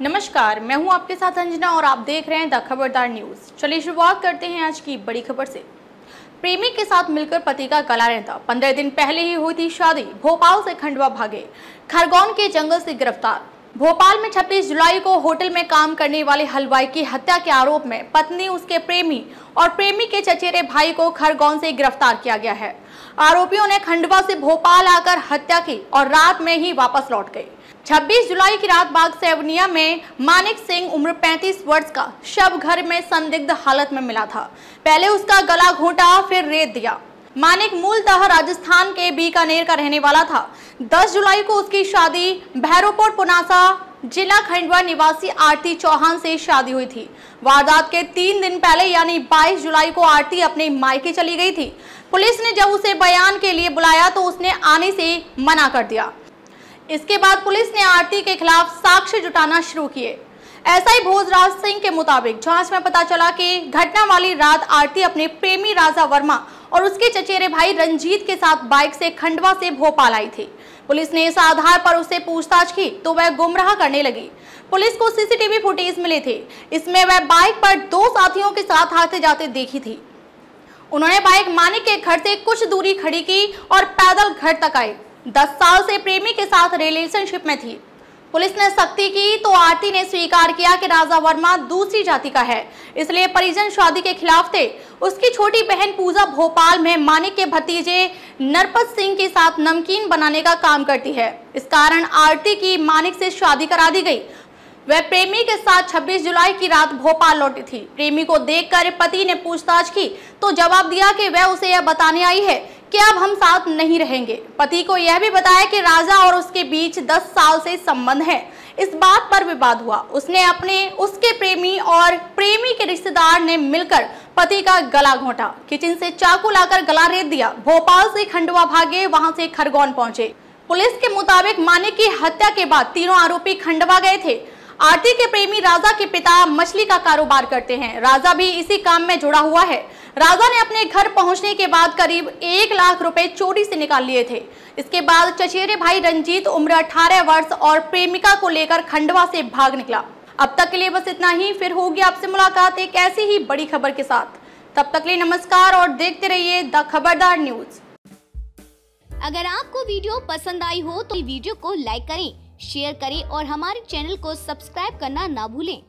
नमस्कार, मैं हूँ आपके साथ अंजना और आप देख रहे हैं द खबरदार न्यूज़। चलिए शुरुआत करते हैं आज की बड़ी खबर से। प्रेमी के साथ मिलकर पति का गला रहता पंद्रह दिन पहले ही हुई थी शादी। भोपाल से खंडवा भागे। खरगोन के जंगल से गिरफ़्तार। भोपाल में 26 जुलाई को होटल में काम करने वाले हलवाई की हत्या के आरोप में पत्नी, उसके प्रेमी और प्रेमी के चचेरे भाई को खरगोन से गिरफ़्तार किया गया है। आरोपियों ने खंडवा से भोपाल आकर हत्या की और रात में ही वापस लौट गए 26 जुलाई की रात बाग सेवनिया में मानिक सिंह उम्र 35 वर्ष का शव घर में संदिग्ध हालत में मिला था। पहले उसका गला घोटा, फिर रेत दिया। मानिक मूलतः राजस्थान के बीकानेर का रहने वाला था। 10 जुलाई को उसकी शादी भैरोपुर पुनासा जिला खंडवा निवासी आरती चौहान से शादी हुई थी। वारदात के तीन दिन पहले, यानी 22 जुलाई को आरती अपने मायके चली गई थी। पुलिस ने जब उसे बयान के लिए बुलाया तो उसने आने से मना कर दिया। इसके बाद पुलिस ने आरती के खिलाफ साक्ष्य जुटाना शुरू किए। एसआई भोजराज सिंह के मुताबिक जाँच में पता चला कि घटना वाली रात आरती अपने प्रेमी राजा वर्मा और उसके चचेरे भाई रंजीत के साथ बाइक से खंडवा से भोपाल आई थी। पुलिस ने इस आधार पर उससे पूछताछ की तो वह गुमराह करने लगी। पुलिस को सीसीटीवी फुटेज मिले थे। इसमें वह बाइक पर दो साथियों के साथ आते जाते देखी थी। उन्होंने बाइक मानिक के घर से कुछ दूरी खड़ी की और पैदल घर तक आए। दस साल से प्रेमी के साथ रिलेशनशिप में थी। पुलिस ने सख्ती की तो आरती ने स्वीकार किया कि राजा वर्मा दूसरी जाति का है। इसलिए परिजन शादी के खिलाफ थे। उसकी छोटी बहन पूजा भोपाल में मानिक के भतीजे नरपत सिंह के साथ नमकीन बनाने का काम करती है। इस कारण आरती की मानिक से शादी करा दी गई। वह प्रेमी के साथ 26 जुलाई की रात भोपाल लौटी थी। प्रेमी को देखकर पति ने पूछताछ की तो जवाब दिया कि वह उसे यह बताने आई है कि अब हम साथ नहीं रहेंगे। पति को यह भी बताया कि राजा और उसके बीच 10 साल से संबंध है। इस बात पर विवाद हुआ। उसने अपने, उसके प्रेमी और प्रेमी के रिश्तेदार ने मिलकर पति का गला घोटा। किचन से चाकू लाकर गला रेत दिया। भोपाल से खंडवा भागे, वहाँ से खरगोन पहुँचे। पुलिस के मुताबिक माने की हत्या के बाद तीनों आरोपी खंडवा गए थे। आरती के प्रेमी राजा के पिता मछली का कारोबार करते हैं। राजा भी इसी काम में जुड़ा हुआ है। राजा ने अपने घर पहुँचने के बाद करीब एक लाख रुपए चोरी से निकाल लिए थे। इसके बाद चचेरे भाई रंजीत उम्र अठारह वर्ष और प्रेमिका को लेकर खंडवा से भाग निकला। अब तक के लिए बस इतना ही, फिर होगी आपसे मुलाकात एक ऐसी ही बड़ी खबर के साथ। तब तक लिए नमस्कार और देखते रहिए द खबरदार न्यूज़। अगर आपको वीडियो पसंद आई हो तो वीडियो को लाइक करें, शेयर करें और हमारे चैनल को सब्सक्राइब करना ना भूलें।